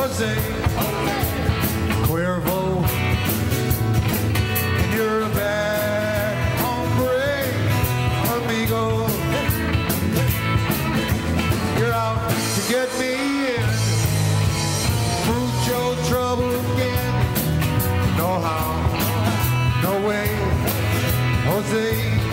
Jose Cuervo, and you're a bad hombre, amigo. You're out to get me and root your trouble again. No how, no way, Jose.